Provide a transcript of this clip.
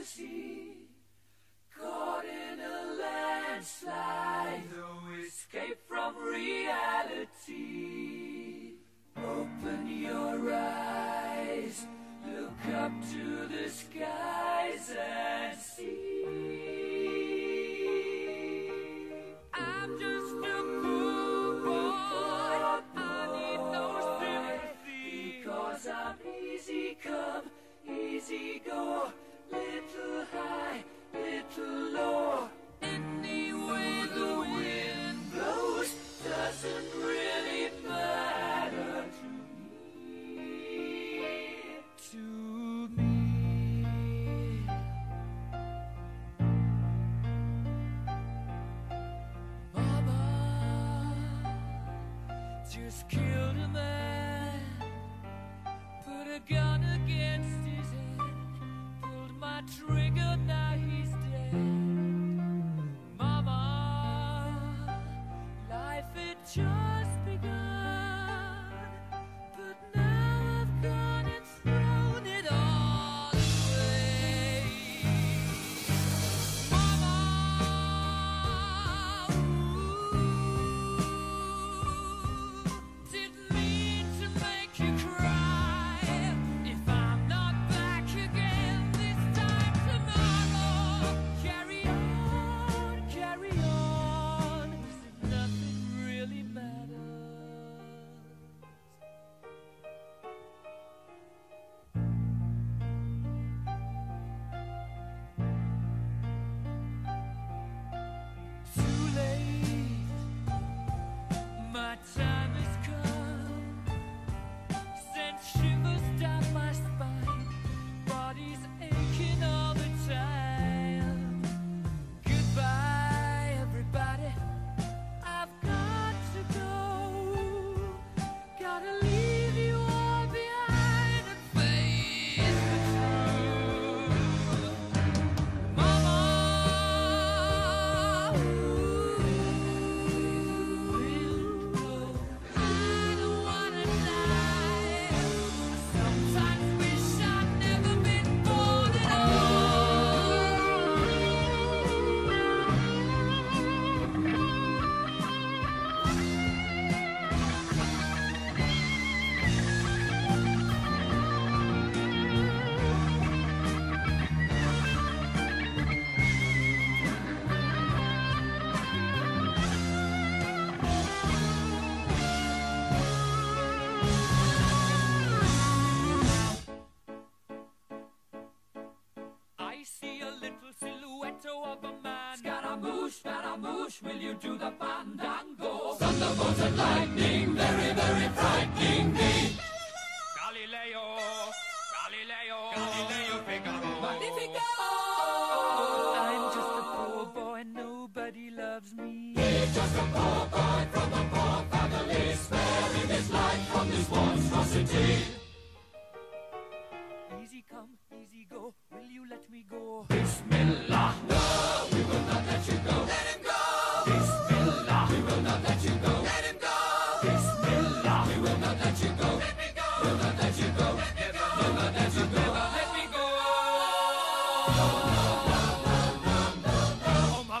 fantasy. Caught in a landslide, no escape from reality. Open your eyes, look up to the skies just killed a man, put a gun against his head, pulled my trigger, a little silhouette of a man. Scaramouche, Scaramouche, will you do the fandango? Thunderbolts and lightning, very, very frightening me. Galileo, Galileo, Galileo Figaro. Magnifico! I'm just a poor boy, nobody loves me. He's just a poor boy from a poor family, sparing his life from this monstrosity.